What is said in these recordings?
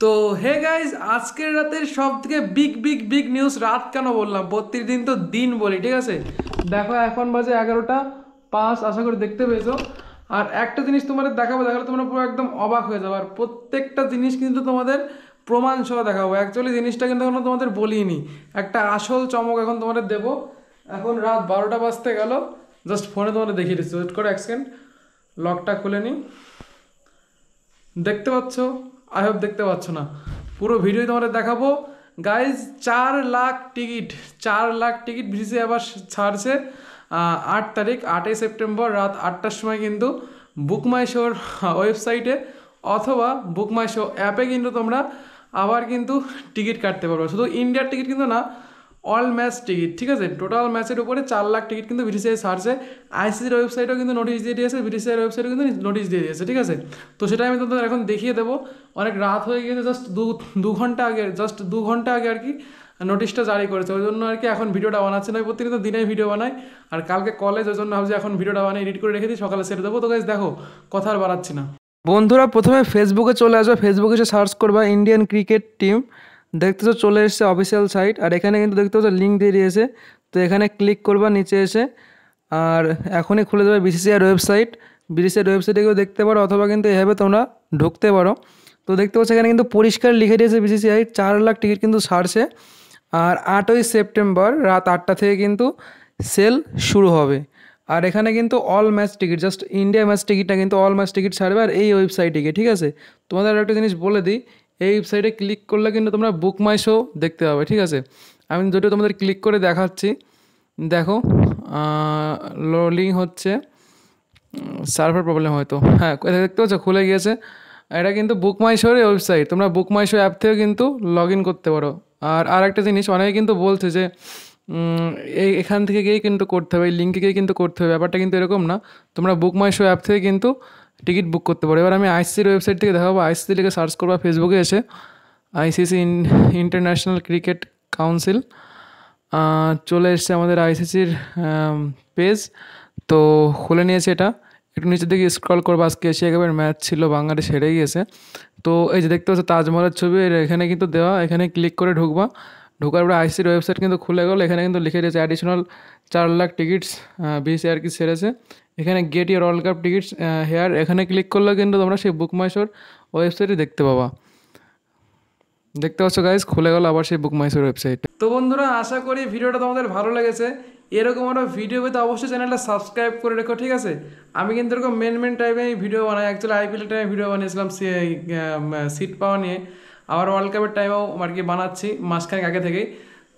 তো hey guys আজকের রাতের সব থেকে বিগ বিগ বিগ নিউজ রাত কেন বললাম? বত্রিশ দিন তো দিন বলি, ঠিক আছে? দেখো, এখন বাজে এগারোটা পাঁচ, আশা করি দেখতে পেয়েছ। আর একটা জিনিস তোমাদের দেখাবো, দেখালে তোমরা পুরো একদম অবাক হয়ে যাবে। আর প্রত্যেকটা জিনিস কিন্তু তোমাদের প্রমাণ সহ দেখাবো। অ্যাকচুয়ালি জিনিসটা কিন্তু এখনও তোমাদের বলিনি। একটা আসল চমক এখন তোমাদের দেবো। এখন রাত বারোটা বাজতে গেল। জাস্ট ফোনে তোমাদের দেখিয়ে দিচ্ছি। ওয়েট করো এক সেকেন্ড লকটা খুলে নিই দেখতে পাচ্ছ? আই হোপ দেখতে পাচ্ছ না। পুরো ভিডিও তোমাদের দেখাবো। গাইজ চার লাখ টিকিট, চার লাখ টিকিট ভিসি আবার ছাড়ছে আট তারিখ, আটই সেপ্টেম্বর রাত আটটার সময় কিন্তু বুক মাই শোর ওয়েবসাইটে অথবা বুক মাই শো অ্যাপে কিন্তু তোমরা আবার কিন্তু টিকিট কাটতে পারবে। শুধু ইন্ডিয়ার টিকিট কিন্তু না অল ম্যাচ টিকিট ঠিক আছে? টোটাল ম্যাচের উপরে চার লাখ টিকিট কিন্তু বিটিসিআই ছাড়ছে। আইসিসির ওয়েবসাইটেও কিন্তু নোটিশ দিয়ে দিয়েছে বিটিসিআই ওয়েবসাইটেও কিন্তু নোটিশ দিয়ে দিয়েছে, ঠিক আছে? তো সেটা আমি তোমাদের এখন দেখিয়ে দেবো। অনেক রাত হয়ে গিয়েছে জাস্ট দু দু ঘণ্টা আগে জাস্ট দু ঘণ্টা আগে আর কি নোটিশটা জারি করেছে। ওই জন্য আর কি এখন ভিডিওটা বানাচ্ছে না। প্রতিদিন তো দিনে ভিডিও বানাই। আর কালকে কলেজ ওই জন্য ভাবছি এখন ভিডিওটা বানাই এডিট করে রেখে দিই, সকালে সেরে দেবো। তো গাইজ দেখো, কথা আর বাড়াচ্ছি না। বন্ধুরা, প্রথমে ফেসবুকে চলে আসবে। ফেসবুকে এসে সার্চ করবা ইন্ডিয়ান ক্রিকেট টিম দেখতেছো চলে এসছে অফিসিয়াল সাইট আর এখানে কিন্তু দেখতে পাচ্ছ লিঙ্ক দিয়ে দিয়েছে। তো এখানে ক্লিক করবা, নিচে এসে। আর এখনই খুলে দেবে বিসিসিআর ওয়েবসাইট বিসিসিআর ওয়েবসাইটে গিয়েও দেখতে পারো, অথবা কিন্তু এভাবে তোমরা ঢুকতে পারো। তো দেখতে পাচ্ছ এখানে কিন্তু পরিষ্কার লিখে দিয়েছে বিসিসিআই চার লাখ টিকিট কিন্তু ছাড়ছে আর আটই সেপ্টেম্বর রাত আটটা থেকে কিন্তু সেল শুরু হবে। আর এখানে কিন্তু all match ticket just India match টিকিটটা কিন্তু অল ম্যাচ টিকিট ছাড়বে, আর এই ওয়েবসাইটে গিয়ে ঠিক আছে? তোমাদের একটা জিনিস বলে দিই এই ওয়েবসাইটে ক্লিক করলে কিন্তু তোমরা বুক মাই শো দেখতে পাবে, ঠিক আছে? আমি যেটা তোমাদের ক্লিক করে দেখাচ্ছি। দেখো লোডিং হচ্ছে সার্ভার প্রবলেম হয়তো। হ্যাঁ দেখতে পাচ্ছ? খুলে গিয়েছে। এটা কিন্তু বুক মাই শোর ওয়েবসাইট তোমরা বুক মাই শো অ্যাপ থেকে কিন্তু লগ ইন করতে পারো। আর আর একটা জিনিস, অনেকে কিন্তু বলছে যে এই এখান থেকে গিয়েই কিন্তু করতে হবে, এই লিঙ্কে গিয়ে কিন্তু করতে হবে। ব্যাপারটা কিন্তু এরকম না। তোমরা বুক মাই শো অ্যাপ থেকে কিন্তু টিকিট বুক করতে পারো। এবার আমি আইসিসির ওয়েবসাইট থেকে দেখাবো। আইসিসি লিখে সার্চ করব ফেসবুকে এসে। আইসিসি ইন্টারন্যাশনাল ক্রিকেট কাউন্সিল চলে এসছে আমাদের আইসিসির পেজ তো খুলে নিয়েছে এটা। একটু নিচের দিকে স্ক্রল করব। আজকে এশিয়া কাপের ম্যাচ ছিল, বাংলাদেশ হেরে গিয়েছে। তো এই যে দেখতে পাচ্ছ, তাজমহলের ছবি এখানে কিন্তু দেওয়া। এখানে ক্লিক করে ঢুকবা। ঢোকার পরে আইসির ওয়েবসাইট কিন্তু খুলে গেল। এখানে কিন্তু লিখে দিয়েছে অ্যাডিশনাল চার লাখ টিকিটস বিসি আর কি সেরেছে এখানে get your world cup tickets here এখানে ক্লিক করলে কিন্তু তোমরা সেই বুক মাইশোর ওয়েবসাইটে দেখতে পাবা। দেখতে পাচ্ছ গাইজ খুলে গেল আবার সেই বুক মাইশোর ওয়েবসাইট তো বন্ধুরা, আশা করি ভিডিওটা তোমাদের ভালো লেগেছে। এরকম আরও ভিডিও পেতে অবশ্যই চ্যানেলটা সাবস্ক্রাইব করে রেখো, ঠিক আছে? আমি কিন্তু এরকম মেন মেন টাইপে ভিডিও বানাই। অ্যাকচুয়ালি আইপিএল টাইমে ভিডিও বানিয়েছিলাম সিট পাওয়া নিয়ে। আবার ওয়ার্ল্ড কাপের টাইমেও আর কি বানাচ্ছি মাসখানেক আগে থেকেই।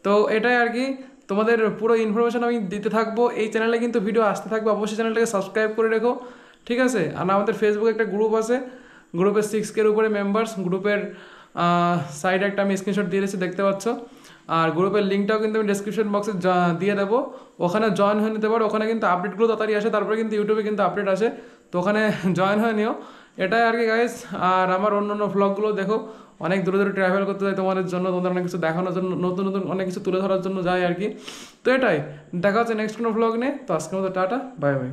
তো এটাই আর কি, তোমাদের পুরো ইনফরমেশন আমি দিতে থাকব। এই চ্যানেলে কিন্তু ভিডিও আসতে থাকবে, অবশ্যই চ্যানেলটাকে সাবস্ক্রাইব করে রেখো, ঠিক আছে? আর আমাদের ফেসবুকে একটা গ্রুপ আছে গ্রুপের সিক্স কের উপরে মেম্বার্স গ্রুপের সাইডে একটা আমি স্ক্রিনশট দিয়ে দিয়েছি, দেখতে পাচ্ছ? আর গ্রুপের লিঙ্কটাও কিন্তু আমি ডিসক্রিপশন বক্সে দিয়ে দেবো। ওখানে জয়েন হয়ে নিতে পারো, ওখানে কিন্তু আপডেটগুলো তাড়াতাড়ি আসে, তারপরে কিন্তু ইউটিউবে কিন্তু আপডেট আসে। তো ওখানে জয়েন হয়ে নিও। এটাই আর কি গাইস আর আমার অন্য অন্য ভ্লগগুলো দেখো অনেক দূরে দূরে ট্রাভেল করতে যায় তোমাদের জন্য, তোমাদের অনেক কিছু দেখানোর জন্য, নতুন নতুন অনেক কিছু তুলে ধরার জন্য যায় আর কি। তো এটাই, দেখা হচ্ছে নেক্সট কোনো ভ্লগ নিয়ে, তো আজকের মতো টাটা বাই বাই